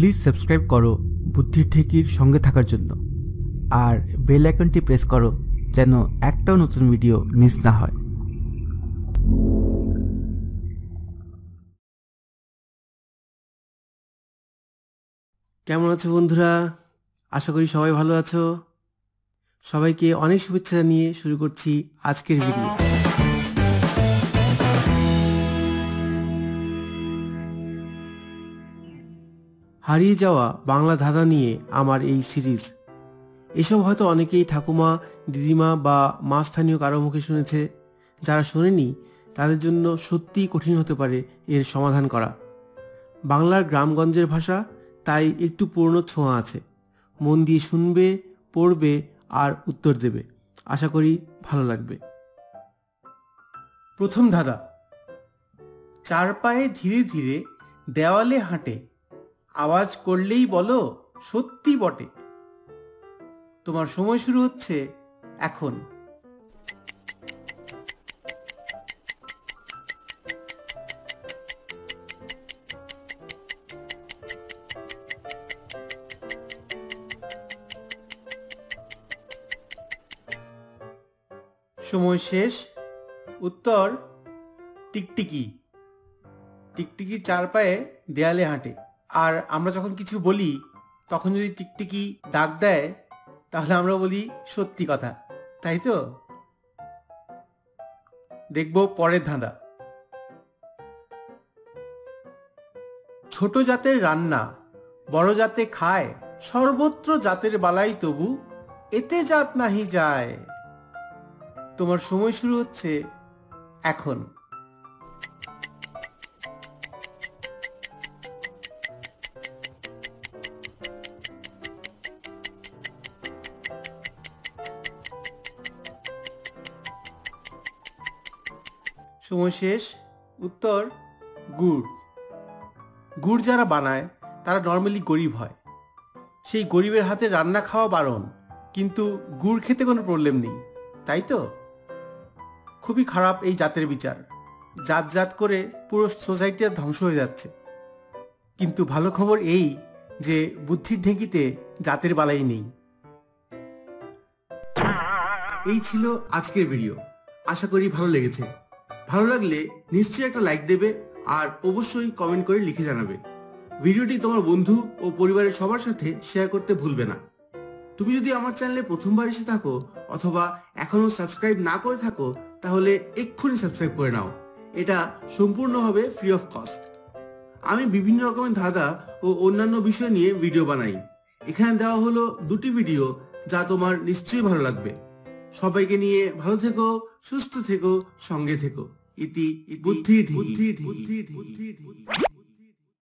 Please subscribe করো বুদ্ধির ঠেকির সঙ্গে থাকার জন্য। আর বেল আইকনটি প্রেস করো যেন একটাও নতুন ভিডিও মিস না হয়। কেমন আছো বন্ধুরা? আশা করি সবাই ভালো আছো। সবাইকে অনেক শুভেচ্ছা জানিয়ে শুরু করছি আজকের ভিডিও। হারিয়ে যাওয়া বাংলা ধাঁধা নিয়ে আমার এই সিরিজ। এসব হয়তো অনেকেই ঠাকুমা, দিদিমা বা মা স্থানীয় কারও মুখে শুনেছে। যারা শোনেনি, তাদের জন্য সত্যিই কঠিন হতে পারে এর সমাধান করা। বাংলার গ্রামগঞ্জের ভাষা, তাই একটু পুরনো ছোঁয়া আছে। মন দিয়ে শুনবে, পড়বে আর উত্তর দেবে। আশা করি ভালো লাগবে। প্রথম ধাঁধা। চার পায়ে ধীরে ধীরে দেওয়ালে হাঁটে আওয়াজ করলেই বলো সত্যি বটে। তোমার সময় শুরু হচ্ছে এখন। সময় শেষ। উত্তর টিকটিকি। টিকটিকি চার পায়ে দেয়ালে হাঁটে। আর আমরা যখন কিছু বলি, তখন যদি টিকটিকি ডাক দেয়, তাহলে আমরা বলি সত্যি কথা। তাই তো? দেখব পরের ধাঁধা। ছোট জাতের রান্না, বড় জাতে খায়, সর্বত্র জাতের বালাই তবু এতে জাত নাহি যায়। তোমার সময় শুরু হচ্ছে এখন। সময় শেষ, উত্তর, গুড়। গুড় যারা বানায়, তারা নর্মালি গরিব হয়। সেই গরিবের হাতে রান্না খাওয়া বারণ, কিন্তু গুড় খেতে কোনো প্রবলেম নেই, তাই তো? খুবই খারাপ এই জাতের বিচার। জাত জাত করে পুরো সোসাইটিটা ধ্বংস হয়ে যাচ্ছে। কিন্তু ভালো খবর এই যে বুদ্ধির ঢেঁকিতে জাতের বালাই নেই। এই ছিল আজকের ভিডিও আশা করি ভালো লেগেছে। ভালো লাগলে নিশ্চয়ই একটা লাইক দেবে আর অবশ্যই কমেন্ট করে লিখে জানাবে। ভিডিওটি তোমার বন্ধু ও পরিবারের সবার সাথে শেয়ার করতে ভুলবে না। তুমি যদি আমার চ্যানেলে প্রথমবার এসে থাকো অথবা এখনও সাবস্ক্রাইব না করে থাকো, তাহলে এক্ষুনি সাবস্ক্রাইব করে নাও। এটা সম্পূর্ণভাবে ফ্রি অফ কস্ট আমি বিভিন্ন রকমের ধাঁধা ও অন্যান্য বিষয় নিয়ে ভিডিও বানাই। এখানে দেওয়া হলো দুটি ভিডিও যা তোমার নিশ্চয়ই ভালো লাগবে। সবাইকে নিয়ে ভালো থেকো, সুস্থ থেকো, সঙ্গে থেকো। इति बुद्धि बुद्धि बुद्धि बुद्धि